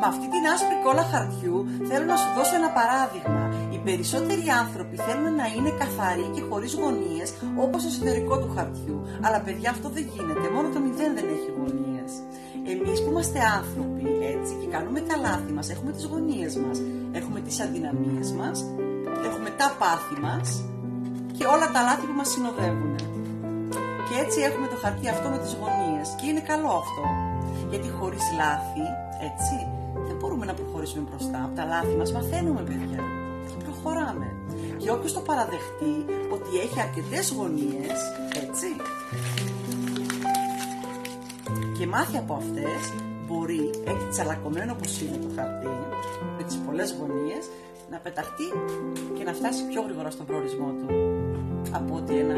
Με αυτή την άσπρη κόλλα χαρτιού θέλω να σου δώσω ένα παράδειγμα. Οι περισσότεροι άνθρωποι θέλουν να είναι καθαροί και χωρίς γωνίες όπως το εσωτερικό του χαρτιού. Αλλά παιδιά αυτό δεν γίνεται, μόνο το μηδέν δεν έχει γωνίες. Εμείς που είμαστε άνθρωποι έτσι και κάνουμε τα λάθη μας, έχουμε τις γωνίες μας, έχουμε τις αδυναμίες μας, έχουμε τα πάθη μας και όλα τα λάθη που μας συνοδεύουν. Και έτσι έχουμε το χαρτί αυτό με τις γωνίες και είναι καλό αυτό. Γιατί χωρίς λάθη, έτσι, δεν μπορούμε να προχωρήσουμε μπροστά. Από τα λάθη μας μαθαίνουμε παιδιά και προχωράμε. Και όποιος το παραδεχτεί ότι έχει αρκετές γωνίες, έτσι, και μάθει από αυτές, μπορεί, έτσι τσαλακωμένο όπως είναι το χαρτί, με τις πολλές γωνίες, να πεταχτεί και να φτάσει πιο γρήγορα στον προορισμό του από ότι ένα λευκό απλό χαρτί.